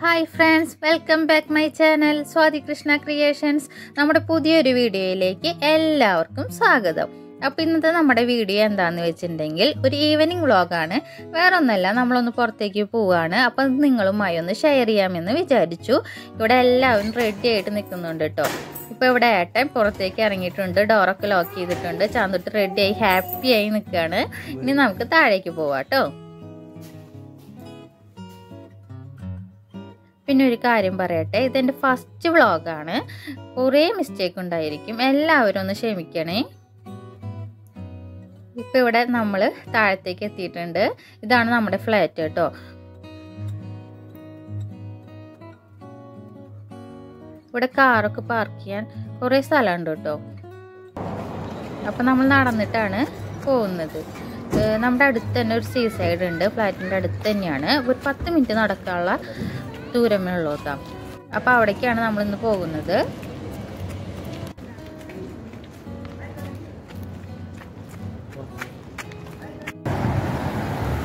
Hi friends welcome back my channel Swathi Krishna creations നമ്മുടെ പുതിയൊരു വീഡിയോയിലേക്ക് എല്ലാവർക്കും സ്വാഗതം. അപ്പോൾ ഇന്നത്തെ നമ്മുടെ വീഡിയോ എന്താണെന്ന് വെച്ചിട്ടുണ്ടെങ്കിൽ ഒരു ഈവനിങ് വ്ളോഗാണ് വേറെ ഒന്നല്ല നമ്മളൊന്ന് പുറത്തേക്ക് പോവുകയാണ് അപ്പോൾ നിങ്ങളുമായി ഒന്ന് ഷെയർ ചെയ്യാമെന്ന് വിചാരിച്ചു. ഇവിടെ എല്ലാവരും റെഡി ആയിട്ട് നിൽക്കുന്നുണ്ട് കേട്ടോ ഇപ്പോൾ ഇവിടെ ഏട്ടൻ പുറത്തേക്ക് ഇറങ്ങിയിട്ടുണ്ട്. ഡോറൊക്കെ ലോക്ക് ചെയ്തിട്ടുണ്ട്. ചാന്തൊട്ട് റെഡിയായി ഹാപ്പിയായി നിൽക്കുകയാണ് ഇനി നമുക്ക് താഴേക്ക് പോവാം കേട്ടോ പിന്നെ ഒരു കാര്യം പറയട്ടെ ഇതെന്റെ ഫസ്റ്റ് വ്ളോഗാണ് കുറേ മിസ്റ്റേക്ക് ഉണ്ടായിരിക്കും. എല്ലാവരും ഒന്ന് ക്ഷമിക്കണേ. ഇപ്പം ഇവിടെ നമ്മൾ താഴത്തേക്ക് എത്തിയിട്ടുണ്ട്. ഇതാണ് നമ്മുടെ ഫ്ലാറ്റ് കേട്ടോ. ഇവിടെ കാറൊക്കെ പാർക്ക് ചെയ്യാൻ കുറേ സ്ഥലമുണ്ട് കേട്ടോ. അപ്പം നമ്മൾ നടന്നിട്ടാണ് പോകുന്നത്. നമ്മുടെ അടുത്ത് തന്നെ ഒരു സീ സൈഡ് ഉണ്ട് ഫ്ലാറ്റിന്റെ അടുത്ത് തന്നെയാണ്. ഒരു പത്ത് മിനിറ്റ് നടക്കാനുള്ള ദൂരമേ ഉള്ളൂ കേട്ടോ. അപ്പോൾ അവിടേക്കാണ് നമ്മളിന്ന് പോകുന്നത്.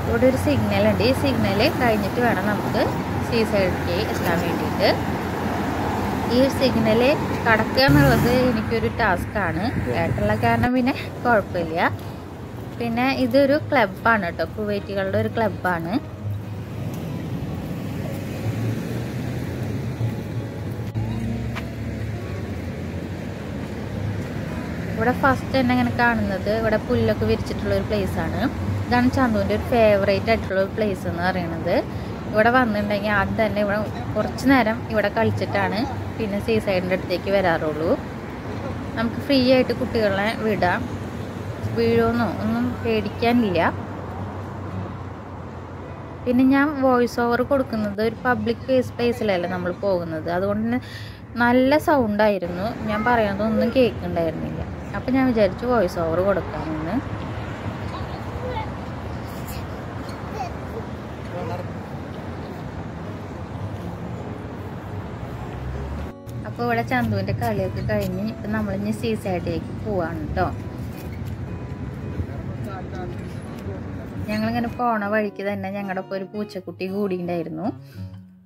ഇവിടെ ഒരു സിഗ്നൽ ഉണ്ട്. ഈ സിഗ്നൽ കഴിഞ്ഞിട്ട് വേണം നമുക്ക് സീ സൈഡിലേക്ക് എത്താൻ വേണ്ടിയിട്ട്. ഈ സിഗ്നൽ കടക്കുക എന്നുള്ളത് എനിക്കൊരു ടാസ്ക്കാണ് കേട്ടുള്ള കാരണം പിന്നെ കുഴപ്പമില്ല. പിന്നെ ഇതൊരു ക്ലബ്ബാണ് കേട്ടോ. കുവൈറ്റുകളുടെ ഒരു ക്ലബ്ബാണ് ഇവിടെ ഫസ്റ്റ് തന്നെ ഇങ്ങനെ കാണുന്നത് ഇവിടെ പുല്ലൊക്കെ വിരിച്ചിട്ടുള്ള ഒരു പ്ലേസ് ആണ്. ഇതാണ് ചന്തുവിന്റെ ഒരു ഫേവറേറ്റ് ആയിട്ടുള്ള ഒരു പ്ലേസ് എന്ന് പറയുന്നത്. ഇവിടെ വന്നിട്ടുണ്ടെങ്കിൽ ആദ്യം തന്നെ ഇവിടെ കുറച്ച് നേരം ഇവിടെ കളിച്ചിട്ടാണ് പിന്നെ സീ സൈഡിന്റെ അടുത്തേക്ക് വരാറുള്ളൂ. നമുക്ക് ഫ്രീ ആയിട്ട് കുട്ടികളെ വിടാം. വീഴുമെന്നോ ഒന്നും പേടിക്കാനില്ല. പിന്നെ ഞാൻ വോയിസ് ഓവർ കൊടുക്കുന്നത് ഒരു പബ്ലിക് സ്പേസിലല്ല നമ്മൾ പോകുന്നത്. അതുകൊണ്ട് തന്നെ നല്ല സൗണ്ടായിരുന്നു ഞാൻ പറയുന്നതൊന്നും കേൾക്കുന്നുണ്ടായിരുന്നില്ല അപ്പം ഞാൻ വിചാരിച്ചു വോയിസ് ഓവർ കൊടുക്കാമെന്ന്. അപ്പോൾ ഇവിടെ ചന്തുവിന്റെ കളിയൊക്കെ കഴിഞ്ഞ് ഇപ്പം നമ്മളിഞ്ഞ് സീ സൈഡിലേക്ക് പോവാണ് കേട്ടോ ഞങ്ങളിങ്ങനെ പോണ വഴിക്ക് തന്നെ ഞങ്ങളുടെ ഒപ്പം ഒരു പൂച്ചക്കുട്ടി കൂടിയിട്ടുണ്ടായിരുന്നു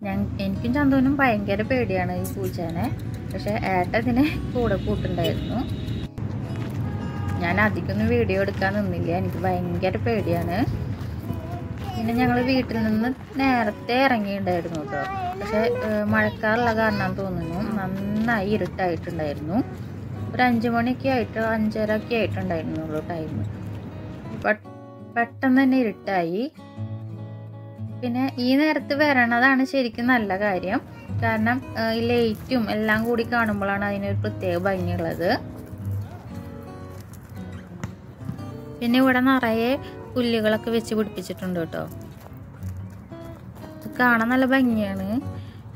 ഞാൻ എനിക്കും ചന്തുവിനും ഭയങ്കര പേടിയാണ് ഈ പൂച്ചേനെ. പക്ഷേ ഏട്ട ഇതിനെ കൂടെ കൂട്ടുണ്ടായിരുന്നു ഞാൻ അധികമൊന്നും വീഡിയോ എടുക്കാൻ നിന്നില്ല. എനിക്ക് ഭയങ്കര പേടിയാണ്. പിന്നെ ഞങ്ങൾ വീട്ടിൽ നിന്ന് നേരത്തെ ഇറങ്ങിയിട്ടുണ്ടായിരുന്നു കേട്ടോ. പക്ഷെ മഴക്കാറുള്ള കാരണം തോന്നുന്നു. നന്നായി ഇരുട്ടായിട്ടുണ്ടായിരുന്നു. ഒരു അഞ്ച് മണിയൊക്കെ ആയിട്ട് അഞ്ചര ഒക്കെ ആയിട്ടുണ്ടായിരുന്നുള്ളൂ ടൈം പെട്ടെന്ന് തന്നെ ഇരുട്ടായി. പിന്നെ ഈ നേരത്ത് വരണതാണ് ശരിക്കും നല്ല കാര്യം. കാരണം ഈ ലൈറ്റും എല്ലാം കൂടി കാണുമ്പോഴാണ് അതിനൊരു പ്രത്യേക ഭംഗിയുള്ളത്. പിന്നെ ഇവിടെ നിറയെ പുല്ലുകളൊക്കെ വെച്ച് പിടിപ്പിച്ചിട്ടുണ്ട് കേട്ടോ. ഇത് കാണാൻ നല്ല ഭംഗിയാണ്.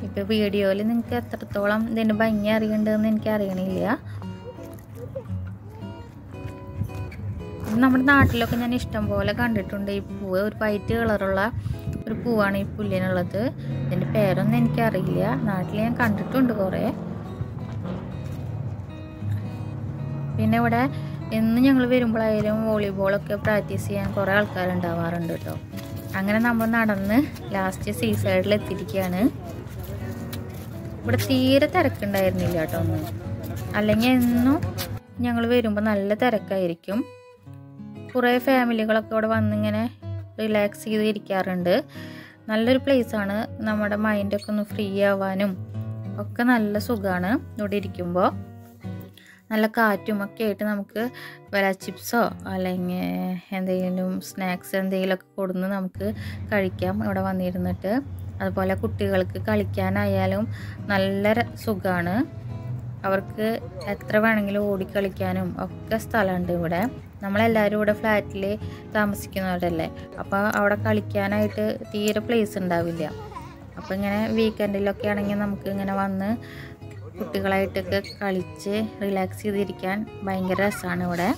ഇപ്പൊ വീഡിയോയിൽ നിങ്ങൾക്ക് എത്രത്തോളം ഇതിന്റെ ഭംഗി അറിയണ്ടെന്ന് എനിക്ക് അറിയണില്ല. നമ്മുടെ നാട്ടിലൊക്കെ ഞാൻ ഇഷ്ടം പോലെ കണ്ടിട്ടുണ്ട്. ഈ പൂവ് ഒരു വൈറ്റ് കളറുള്ള ഒരു പൂവാണ് ഈ പുല്ലിനുള്ളത്. ഇതിന്റെ പേരൊന്നും എനിക്കറിയില്ല നാട്ടിൽ ഞാൻ കണ്ടിട്ടുണ്ട് കുറേ. പിന്നെ ഇവിടെ എന്ന് ഞങ്ങൾ വരുമ്പോഴായാലും വോളിബോളൊക്കെ പ്രാക്ടീസ് ചെയ്യാൻ കുറേ ആൾക്കാരുണ്ടാവാറുണ്ട് കേട്ടോ. അങ്ങനെ നമ്മൾ നടന്ന് ലാസ്റ്റ് സീ സൈഡിൽ എത്തിയിരിക്കുകയാണ് ഇവിടെ തീരെ തിരക്കുണ്ടായിരുന്നില്ല കേട്ടോ ഒന്നും. അല്ലെങ്കിൽ എന്നും ഞങ്ങൾ വരുമ്പോൾ നല്ല തിരക്കായിരിക്കും. കുറേ ഫാമിലികളൊക്കെ ഇവിടെ വന്നിങ്ങനെ റിലാക്സ് ചെയ്ത് ഇരിക്കാറുണ്ട്. നല്ലൊരു പ്ലേസാണ് നമ്മുടെ മൈൻഡൊക്കെ ഒന്ന് ഫ്രീ ആവാനും ഒക്കെ നല്ല സുഖമാണ് ഇവിടെ ഇരിക്കുമ്പോൾ നല്ല കാറ്റും ഒക്കെ ആയിട്ട് നമുക്ക് വല ചിപ്സോ അല്ലെങ്കിൽ എന്തെങ്കിലും സ്നാക്സ് എന്തെങ്കിലുമൊക്കെ കൊടുന്ന് നമുക്ക് കഴിക്കാം ഇവിടെ വന്നിരുന്നിട്ട്. അതുപോലെ കുട്ടികൾക്ക് കളിക്കാനായാലും നല്ല സുഖമാണ് അവർക്ക് എത്ര വേണമെങ്കിലും ഓടിക്കളിക്കാനും ഒക്കെ സ്ഥലമുണ്ട് ഇവിടെ. നമ്മളെല്ലാവരും ഇവിടെ ഫ്ലാറ്റിൽ താമസിക്കുന്നവരല്ലേ? അപ്പോൾ അവിടെ കളിക്കാനായിട്ട് തീരെ പ്ലേസ് ഉണ്ടാവില്ല. അപ്പോൾ ഇങ്ങനെ വീക്കെൻഡിലൊക്കെ ആണെങ്കിൽ നമുക്ക് ഇങ്ങനെ വന്ന് കുട്ടികളായിട്ടൊക്കെ കളിച്ച് റിലാക്സ് ചെയ്തിരിക്കാൻ ഭയങ്കര രസമാണ് ഇവിടെ.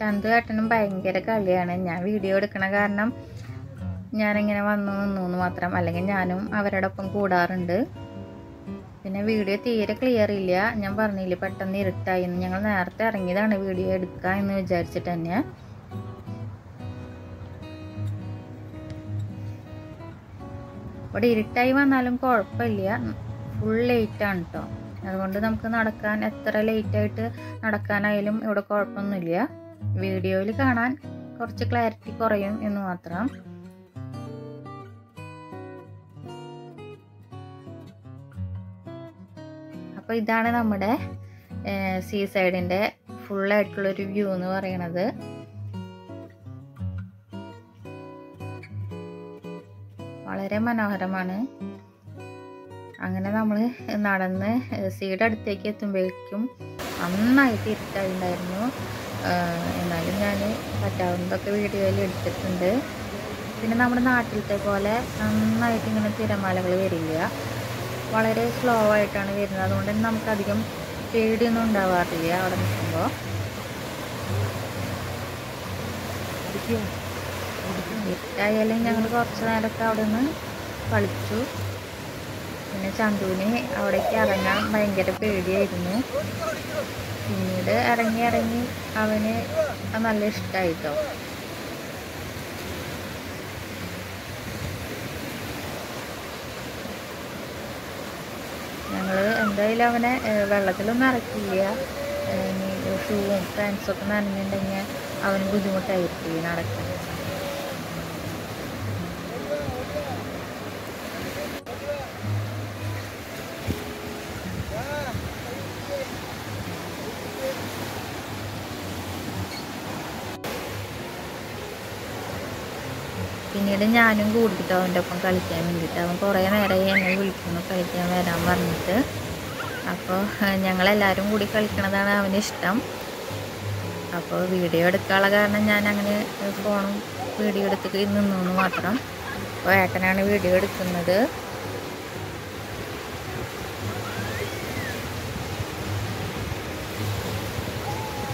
ചന്തു ഏട്ടനും ഭയങ്കര കളിയാണ്. ഞാൻ വീഡിയോ എടുക്കണ കാരണം ഞാനിങ്ങനെ വന്നു നിന്നു എന്ന് മാത്രം. അല്ലെങ്കിൽ ഞാനും അവരോടൊപ്പം കൂടാറുണ്ട്. പിന്നെ വീഡിയോ തീരെ ക്ലിയർ ഇല്ല. ഞാൻ പറഞ്ഞില്ല പെട്ടെന്ന് ഇരുട്ടായി ഞങ്ങൾ നേരത്തെ ഇറങ്ങിയതാണ് വീഡിയോ എടുക്കുക എന്ന് വിചാരിച്ചിട്ട് തന്നെ. ഇവിടെ ഇരുട്ടായി വന്നാലും കുഴപ്പമില്ല. ഫുൾ ലേറ്റാണ് കേട്ടോ അതുകൊണ്ട് നമുക്ക് നടക്കാൻ എത്ര ലേറ്റായിട്ട് നടക്കാനായാലും ഇവിടെ കുഴപ്പമൊന്നുമില്ല. വീഡിയോയിൽ കാണാൻ കുറച്ച് ക്ലാരിറ്റി കുറയും എന്ന് മാത്രം. അപ്പോൾ ഇതാണ് നമ്മുടെ സീ സൈഡിന്റെ ഫുള്ളായിട്ടുള്ളൊരു വ്യൂ എന്ന് പറയണത്. വളരെ മനോഹരമാണ്. അങ്ങനെ നമ്മൾ നടന്ന് സീഡ് അടുത്തേക്ക് എത്തുമ്പോഴേക്കും നന്നായിട്ട് ഇരുട്ടായിട്ടുണ്ടായിരുന്നു. എന്നാലും ഞാൻ പറ്റാവുന്നതൊക്കെ വീഡിയോയിൽ എടുത്തിട്ടുണ്ട്. പിന്നെ നമ്മുടെ നാട്ടിലത്തെ പോലെ നന്നായിട്ട് ഇങ്ങനെ തിരമാലകൾ വരില്ല. വളരെ സ്ലോ ആയിട്ടാണ് വരുന്നത്. അതുകൊണ്ട് തന്നെ നമുക്കധികം പേടിയൊന്നും ഉണ്ടാവാറില്ല അവിടെ നിൽക്കുമ്പോൾ ഇരുട്ടായാലും ഞങ്ങൾ കുറച്ച് നേരമൊക്കെ അവിടെ നിന്ന് കളിച്ചു. പിന്നെ ചന്തുവിന് അവിടേക്ക് ഇറങ്ങാൻ ഭയങ്കര പേടിയായിരുന്നു. പിന്നീട് ഇറങ്ങി ഇറങ്ങി അവന് നല്ല ഇഷ്ടമായിട്ടോ ഞങ്ങൾ എന്തായാലും അവനെ വെള്ളത്തിലൊന്നും ഇറക്കില്ല ഷൂവും പാൻസൊക്കെ നനഞ്ഞിട്ടുണ്ടെങ്കിൽ അവന് ബുദ്ധിമുട്ടായിരിക്കും നടക്കാൻ. പിന്നീട് ഞാനും കൂടിയിട്ട് അവന്റെ ഒപ്പം കളിക്കാൻ വേണ്ടിയിട്ട് അവൻ കുറേ നേരമായി എന്നെ വിളിക്കുന്നു കളിക്കാൻ വരാൻ പറഞ്ഞിട്ട്. അപ്പോൾ ഞങ്ങളെല്ലാവരും കൂടി കളിക്കണതാണ് അവന് ഇഷ്ടം. അപ്പോൾ വീഡിയോ എടുക്കാനുള്ള കാരണം ഞാൻ അങ്ങനെ ഫോണും വീഡിയോ എടുത്തിട്ട് നിന്നു മാത്രം. അപ്പോൾ ഏട്ടനാണ് വീഡിയോ എടുക്കുന്നത്.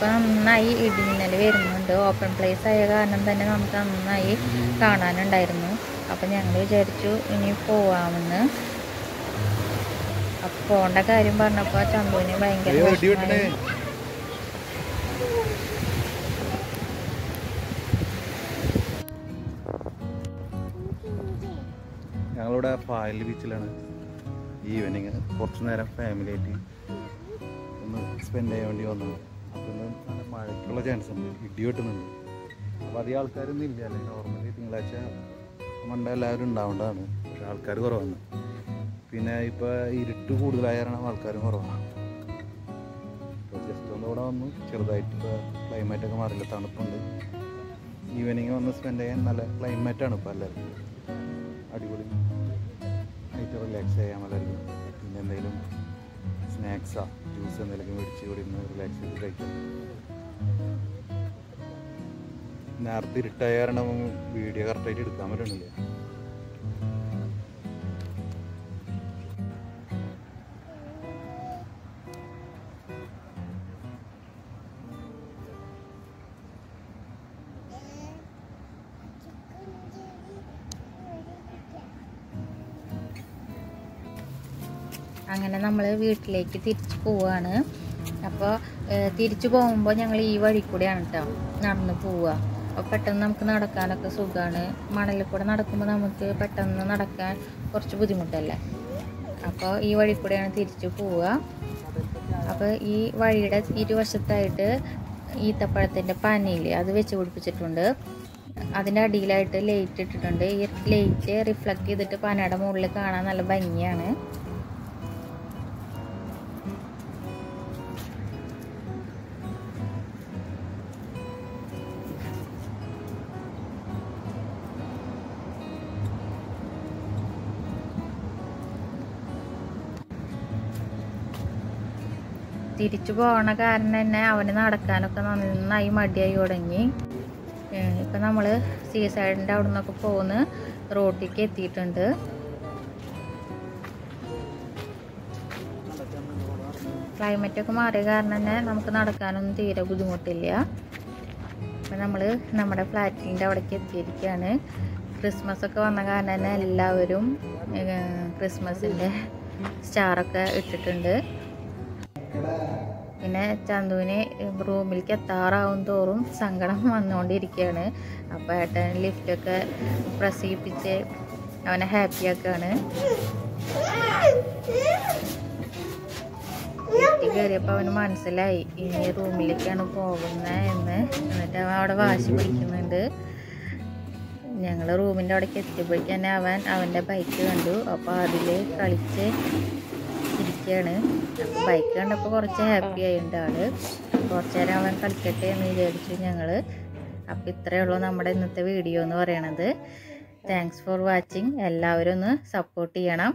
ഇപ്പം നന്നായി ഇടിമിന്നൽ വരുന്നുണ്ട്. ഓപ്പൺ പ്ലേസ് ആയ കാരണം തന്നെ നമുക്ക് നന്നായി കാണാനുണ്ടായിരുന്നു. അപ്പം ഞങ്ങൾ വിചാരിച്ചു ഇനി പോവാമെന്ന്. അപ്പം പോകേണ്ട കാര്യം പറഞ്ഞപ്പോൾ ചന്തുവിന് ഭയങ്കര. ഞങ്ങളിവിടെ പായൽ ബീച്ചിലാണ് ഈവനിങ് കുറച്ച് നേരം ഫാമിലി ആയിട്ട് ഒന്ന് സ്പെൻഡ് ചെയ്യാൻ വേണ്ടി വന്നത് ഇന്ന് നല്ല മഴയ്ക്കുള്ള ചാൻസ് ഉണ്ട്. ഇടി വെട്ടുന്നുണ്ട് അപ്പോൾ അധികം ആൾക്കാരൊന്നും ഇല്ല അല്ലെങ്കിൽ നോർമലി തിങ്കളാഴ്ച മണ്ട എല്ലാവരും ഉണ്ടാവേണ്ടതാണ്. പക്ഷേ ആൾക്കാർ കുറവാണ്. പിന്നെ ഇപ്പോൾ ഇരുട്ട് കൂടുതലായ കാരണം ആൾക്കാരും കുറവാണ്. ഇപ്പോൾ ജസ്റ്റ് ഒന്ന് ഇവിടെ വന്നു. ചെറുതായിട്ട് ഇപ്പോൾ ക്ലൈമറ്റൊക്കെ മാറില്ല തണുപ്പുണ്ട്. ഈവനിങ് വന്ന് സ്പെൻഡ് ചെയ്യാൻ നല്ല ക്ലൈമറ്റാണ് ഇപ്പോൾ എല്ലാവർക്കും. അടിപൊളി ആയിട്ട് റിലാക്സ് ചെയ്യാൻ എല്ലാവർക്കും പിന്നെ എന്തെങ്കിലും സ്നാക്സാ ജ്യൂസ് എന്തെങ്കിലും മേടിച്ച് ഇവിടെ ഇന്ന് റിലാക്സ് ചെയ്ത് കഴിക്കാം. നേരത്തെ ഇരുട്ടായ കാരണം വീഡിയോ കറക്റ്റായിട്ട് എടുക്കാൻ പറ്റണില്ല. അങ്ങനെ നമ്മൾ വീട്ടിലേക്ക് തിരിച്ചു പോവുകയാണ് അപ്പോൾ തിരിച്ചു പോകുമ്പോൾ ഞങ്ങൾ ഈ വഴി കൂടെയാണ് കേട്ടോ നടന്ന് പോവുക അപ്പോൾ പെട്ടെന്ന് നമുക്ക് നടക്കാനൊക്കെ സുഖമാണ് മണലിൽ കൂടെ നടക്കുമ്പോൾ നമുക്ക് പെട്ടെന്ന് നടക്കാൻ കുറച്ച് ബുദ്ധിമുട്ടല്ലേ? അപ്പോൾ ഈ വഴി കൂടെയാണ് തിരിച്ചു പോവുക അപ്പോൾ ഈ വഴിയുടെ ഇരുവശത്തായിട്ട് ഈത്തപ്പഴത്തിന്റെ പനിയില്ലേ അത് വെച്ച് പിടിപ്പിച്ചിട്ടുണ്ട്. അതിന്റെ അടിയിലായിട്ട് ലൈറ്റ് ഇട്ടിട്ടുണ്ട്. ഈ ലൈറ്റ് റിഫ്ലക്റ്റ് ചെയ്തിട്ട് പനയുടെ മുകളിൽ കാണാൻ നല്ല ഭംഗിയാണ്. തിരിച്ചു പോകണ കാരണം തന്നെ അവന് നടക്കാനൊക്കെ നന്നായി മടിയായി തുടങ്ങി. ഇപ്പം നമ്മൾ സീ സൈഡിന്റെ അവിടെ നിന്നൊക്കെ പോകുന്ന റോട്ടിലേക്ക് എത്തിയിട്ടുണ്ട്. ക്ലൈമറ്റ് ഒക്കെ മാറിയ കാരണം തന്നെ നമുക്ക് നടക്കാനൊന്നും തീരെ ബുദ്ധിമുട്ടില്ല. അപ്പം നമ്മൾ നമ്മുടെ ഫ്ലാറ്റിന്റെ അവിടേക്ക് എത്തിയിരിക്കുകയാണ് ക്രിസ്മസ് ഒക്കെ വന്ന കാരണം തന്നെ എല്ലാവരും ക്രിസ്മസിന്റെ സ്റ്റാറൊക്കെ ഇട്ടിട്ടുണ്ട്. പിന്നെ ചന്തുവിന് റൂമിലേക്ക് എത്താറാവും തോറും സങ്കടം വന്നുകൊണ്ടിരിക്കുകയാണ്. അപ്പോൾ ഏട്ടൻ ലിഫ്റ്റൊക്കെ പ്രസവിപ്പിച്ച് അവനെ ഹാപ്പിയാക്കുകയാണ് കയറിയപ്പോൾ അവന് മനസ്സിലായി ഇനി റൂമിലേക്കാണ് പോകുന്നത് എന്ന്. എന്നിട്ട് അവൻ അവിടെ വാശി പിടിക്കുന്നുണ്ട്. ഞങ്ങൾ റൂമിന്റെ അവിടേക്ക് എത്തിയപ്പോഴേക്കും തന്നെ അവൻ അവന്റെ ബൈക്ക് കണ്ടു. അപ്പോൾ അതിൽ കളിച്ച് ഇരിക്കുകയാണ് അപ്പോൾ ബൈക്ക് കണ്ടപ്പോൾ കുറച്ച് ഹാപ്പി ആയിട്ടുണ്ട് ആൾ. കുറച്ച് നേരം അവൻ കളിക്കട്ടെ എന്ന് വിചാരിച്ചു ഞങ്ങൾ അപ്പോൾ ഇത്രയേ ഉള്ളൂ നമ്മുടെ ഇന്നത്തെ വീഡിയോ എന്ന് പറയണത്. താങ്ക്സ് ഫോർ വാച്ചിങ് എല്ലാവരും ഒന്ന് സപ്പോർട്ട് ചെയ്യണം.